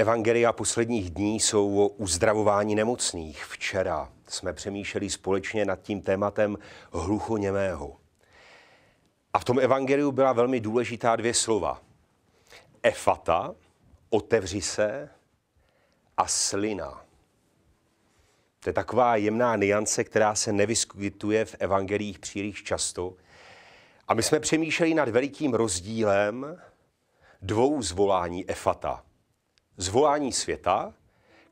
Evangelia posledních dní jsou o uzdravování nemocných. Včera jsme přemýšleli společně nad tím tématem hluchoněmého. A v tom evangeliu byla velmi důležitá dvě slova. Efata, otevři se, a slina. To je taková jemná niance, která se nevyskytuje v evangelích příliš často. A my jsme přemýšleli nad velikým rozdílem dvou zvolání Efata. Zvolání světa,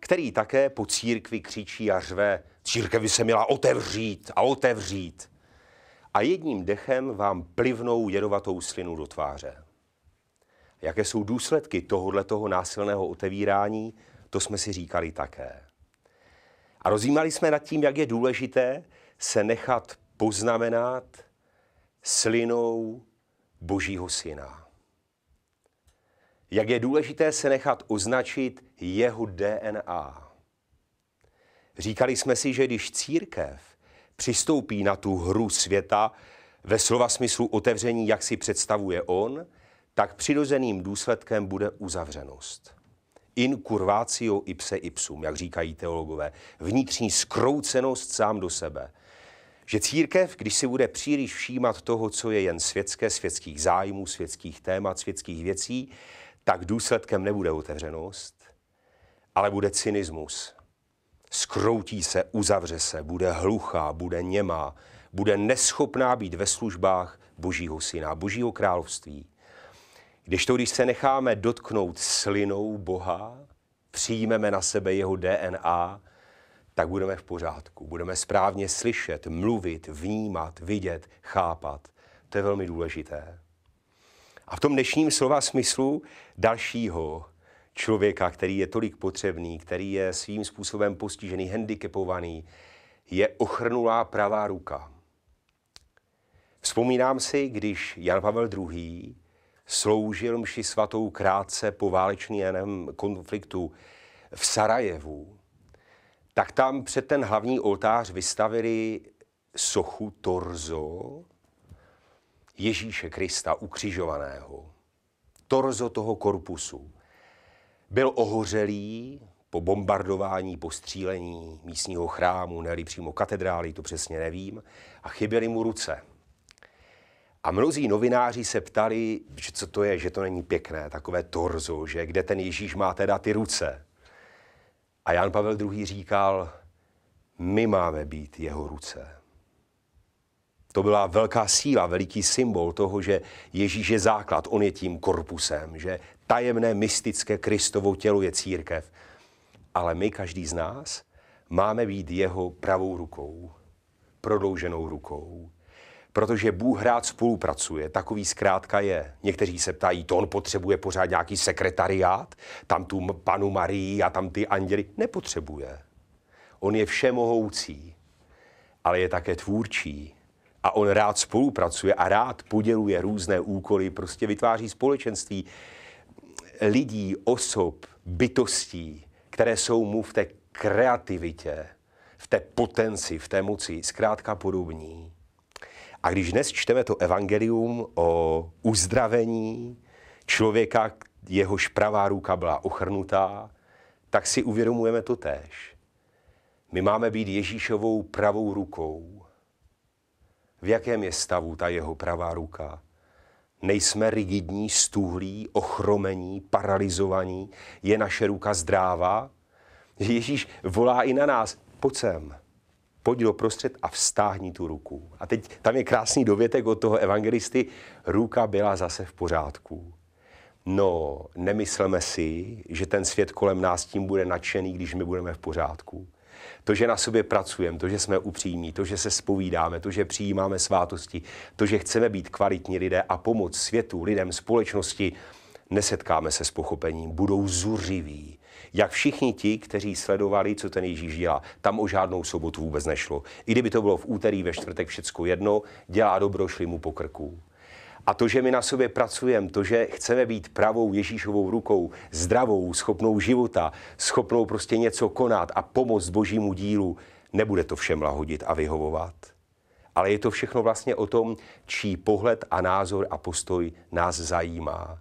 který také po církvi křičí a řve, církev by se měla otevřít a otevřít. A jedním dechem vám plivnou jedovatou slinu do tváře. Jaké jsou důsledky tohoto násilného otevírání, to jsme si říkali také. A rozjímali jsme nad tím, jak je důležité se nechat poznamenat slinou Božího syna. Jak je důležité se nechat označit jeho DNA. Říkali jsme si, že když církev přistoupí na tu hru světa ve slova smyslu otevření, jak si představuje on, tak přirozeným důsledkem bude uzavřenost in curvatio ipse ipsum, jak říkají teologové, vnitřní skroucenost sám do sebe. Že církev, když si bude příliš všímat toho, co je jen světské, světských zájmů, světských témat, světských věcí, tak důsledkem nebude otevřenost, ale bude cynismus. Skroutí se, uzavře se, bude hluchá, bude němá, bude neschopná být ve službách Božího syna, Božího království. Když to, když se necháme dotknout slinou Boha, přijmeme na sebe jeho DNA, tak budeme v pořádku. Budeme správně slyšet, mluvit, vnímat, vidět, chápat. To je velmi důležité. A v tom dnešním slova smyslu dalšího člověka, který je tolik potřebný, který je svým způsobem postižený, handicapovaný, je ochrnulá pravá ruka. Vzpomínám si, když Jan Pavel II sloužil mši svatou krátce po válečném konfliktu v Sarajevu, tak tam před ten hlavní oltář vystavili sochu torzo Ježíše Krista ukřižovaného. Torzo toho korpusu. Byl ohořelý po bombardování, po střílení místního chrámu, ne přímo katedrály, to přesně nevím, a chyběly mu ruce. A mnozí novináři se ptali, že co to je, že to není pěkné, takové torzo, že kde ten Ježíš má teda ty ruce. A Jan Pavel II. říkal, my máme být jeho ruce. To byla velká síla, veliký symbol toho, že Ježíš je základ, on je tím korpusem, že tajemné, mystické Kristovo tělo je církev. Ale my, každý z nás, máme být jeho pravou rukou, prodlouženou rukou, protože Bůh rád spolupracuje. Takový zkrátka je. Někteří se ptají, to on potřebuje pořád nějaký sekretariát, tam tu panu Marii a tam ty anděly. Nepotřebuje. On je všemohoucí, ale je také tvůrčí. A on rád spolupracuje a rád poděluje různé úkoly, prostě vytváří společenství lidí, osob, bytostí, které jsou mu v té kreativitě, v té potenci, v té moci zkrátka podobní. A když dnes čteme to evangelium o uzdravení člověka, jehož pravá ruka byla ochrnutá, tak si uvědomujeme to též. My máme být Ježíšovou pravou rukou. V jakém je stavu ta jeho pravá ruka? Nejsme rigidní, stůhlí, ochromení, paralizovaní. Je naše ruka zdrává? Ježíš volá i na nás. Pojď sem pojď do prostřed a vstáhni tu ruku. A teď tam je krásný dovětek od toho evangelisty, ruka byla zase v pořádku. No, nemysleme si, že ten svět kolem nás tím bude nadšený, když my budeme v pořádku. To, že na sobě pracujeme, to, že jsme upřímní, to, že se spovídáme, to, že přijímáme svátosti, to, že chceme být kvalitní lidé a pomoct světu, lidem, společnosti, nesetkáme se s pochopením, budou zuřiví, jak všichni ti, kteří sledovali, co ten Ježíš dělá. Tam o žádnou sobotu vůbec nešlo. I kdyby to bylo v úterý, ve čtvrtek, všecko jedno, dělá dobro, šli mu po krku. A to, že my na sobě pracujeme, to, že chceme být pravou Ježíšovou rukou, zdravou, schopnou života, schopnou prostě něco konat a pomoct božímu dílu, nebude to všem lahodit a vyhovovat. Ale je to všechno vlastně o tom, čí pohled a názor a postoj nás zajímá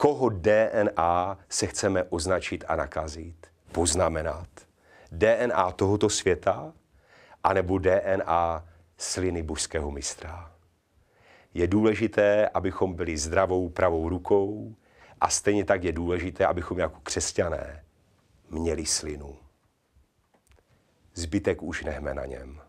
koho DNA se chceme označit a nakazit, poznamenat. DNA tohoto světa, anebo DNA sliny božského mistra. Je důležité, abychom byli zdravou pravou rukou a stejně tak je důležité, abychom jako křesťané měli slinu. Zbytek už nechme na něm.